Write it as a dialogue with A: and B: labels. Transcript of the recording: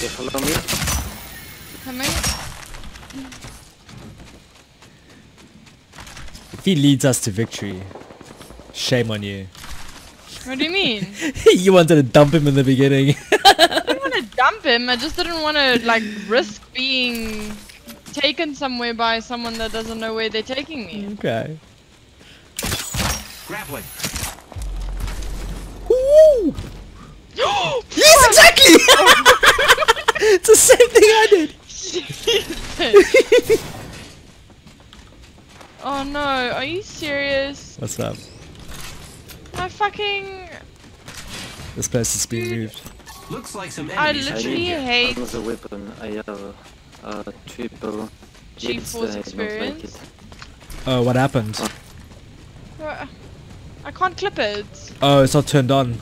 A: You follow me?
B: Coming.
C: If he leads us to victory, shame on you.
B: What do you mean?
C: you wanted to dump him in the beginning.
B: I didn't want to dump him. I just didn't want to like risk being taken somewhere by someone that doesn't know where they're taking me.
C: okay.
D: Grappling.
B: oh no, are you serious?
C: What's up?
B: I fucking.
C: This place is being moved.
D: Looks like some
B: I
D: enemies.
B: literally
D: hiding here.
B: hate
A: Another weapon. I have a, a triple. Yes,
B: GeForce
A: I like
B: experience.
C: Oh, what happened?
B: Uh, I can't clip it.
C: Oh, it's not turned on.